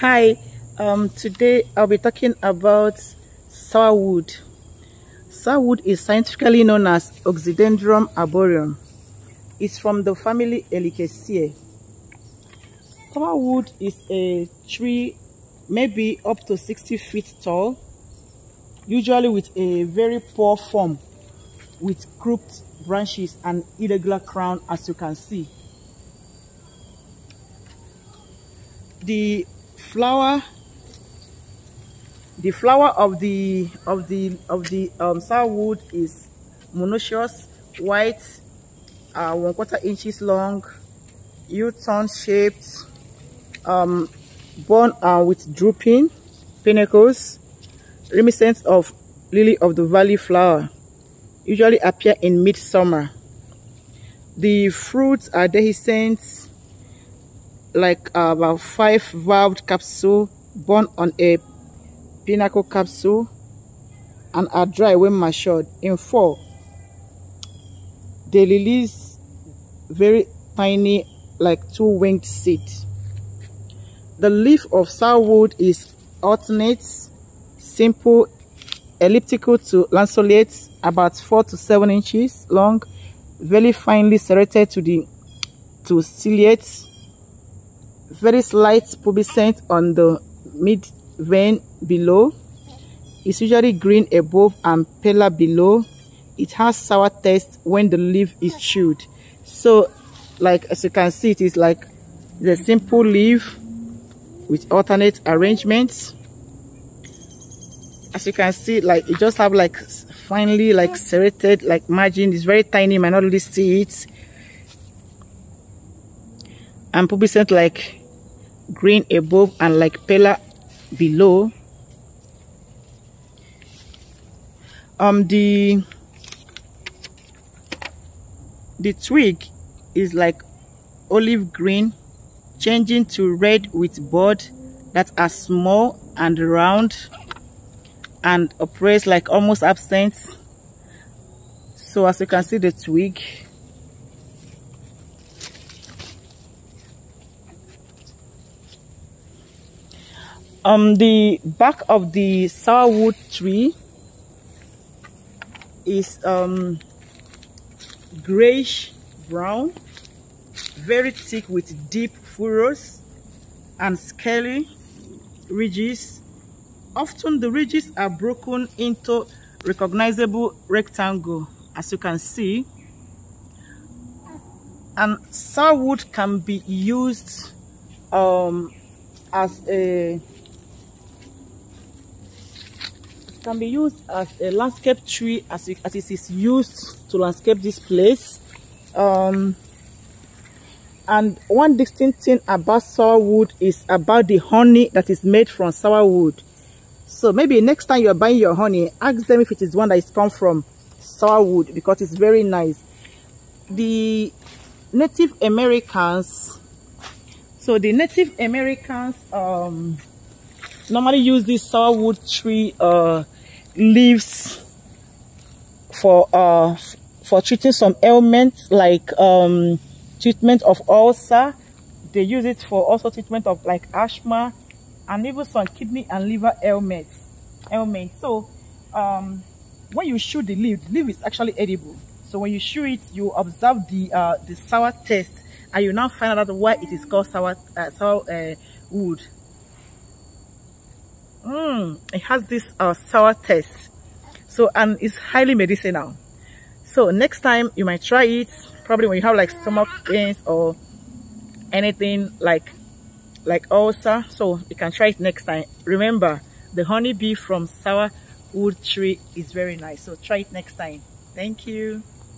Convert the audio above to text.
Hi, um, today I'll be talking about sourwood. Sourwood is scientifically known as Oxydendrum arboreum. It's from the family Ericaceae. Sourwood is a tree maybe up to 60 feet tall, usually with a very poor form with crooked branches and irregular crown as you can see. The flower the flower of the of the of the um sourwood is monoecious white uh one quarter inches long u-turn shaped um born uh, with drooping panicles reminiscent of lily of the valley flower usually appear in midsummer. The fruits are dehiscent like uh, about five valved capsule born on a panicle capsule and are dry when matured. In fall, they release very tiny like two winged seeds. The leaf of sourwood is alternate, simple, elliptical to lanceolate, about 4 to 7 inches long, very finely serrated to the to ciliate very slight pubescent on the mid vein below. It's usually green above and paler below. It has sour taste when the leaf is chewed. So, like as you can see, it is like the simple leaf with alternate arrangements. As you can see, like it just have like finely like serrated like margin. It's very tiny, you might not really see it. And pubescent like green above and like paler below. Um the the twig is like olive green changing to red with bud that are small and round and operates like almost absent. So as you can see the twig um the back of the sourwood tree is um grayish brown very thick with deep furrows and scaly ridges. Often the ridges are broken into recognizable rectangle as you can see. And sourwood can be used um, as a can be used as a landscape tree as it, as it is used to landscape this place. Um, and one distinct thing about sourwood is about the honey that is made from sourwood. So maybe next time you are buying your honey ask them if it is one that is come from sourwood because it's very nice. The native americans so the native americans um normally use this sourwood tree uh, leaves for uh, for treating some ailments like um, treatment of ulcer. They use it for also treatment of like asthma and even some kidney and liver ailments. ailments. So um, when you chew the leaf, the leaf is actually edible. So when you chew it, you observe the uh, the sour taste, and you now find out why it is called sour uh, sour uh, wood. Mm, it has this uh, sour taste. So, and it's highly medicinal. So next time you might try it, probably when you have like stomach pains or anything like like ulcer. So you can try it next time. Remember, the honeybee from sour wood tree is very nice. So try it next time. Thank you.